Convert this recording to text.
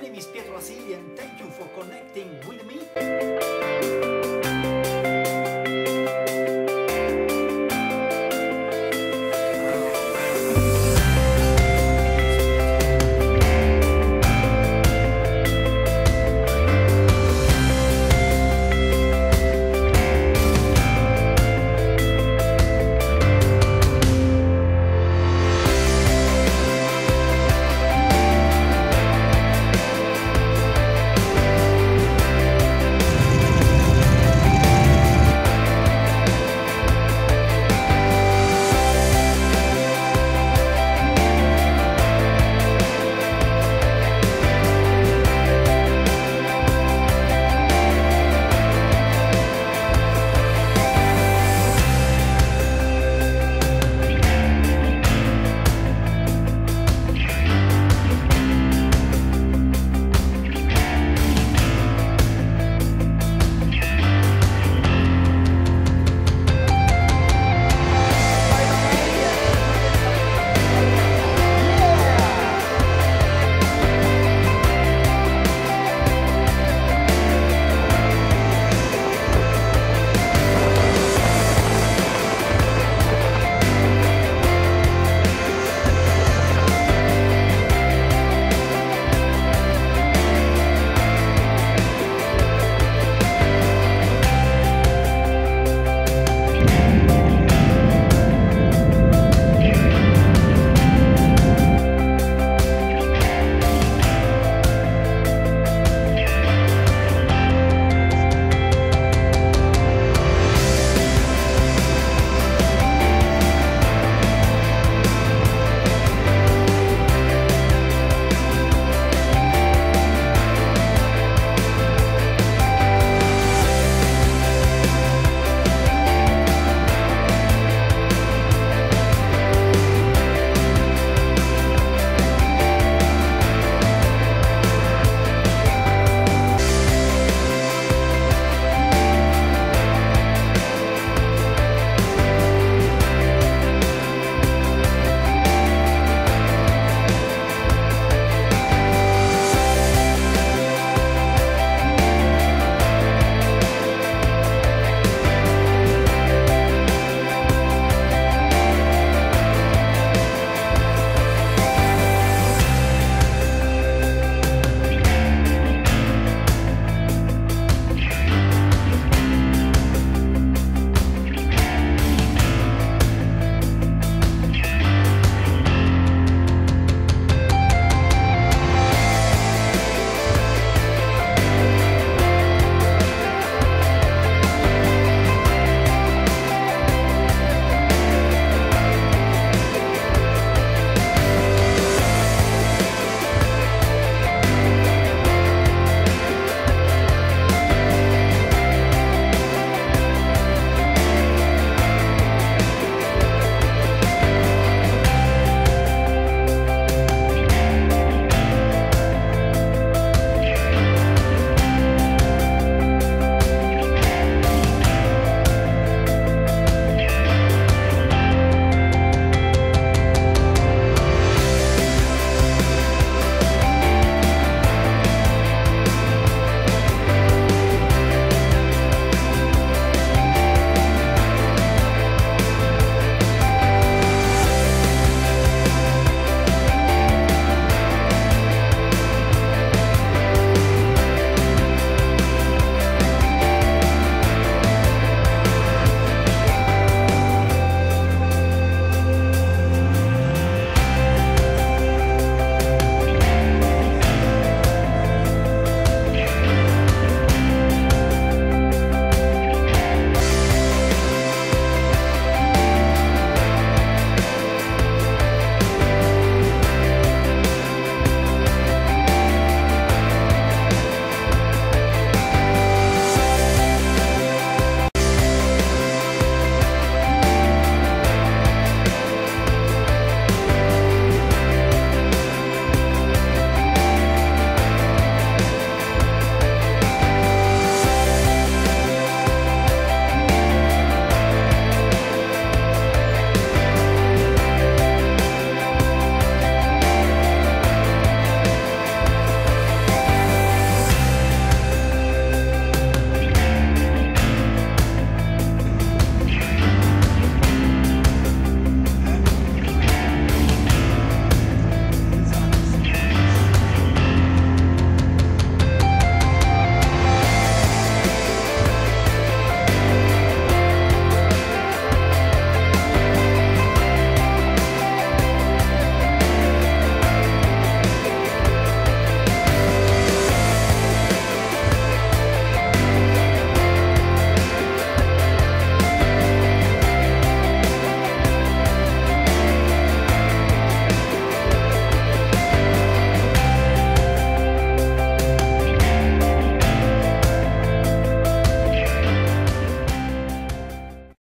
My name is Pietro Asili and thank you for connecting with me.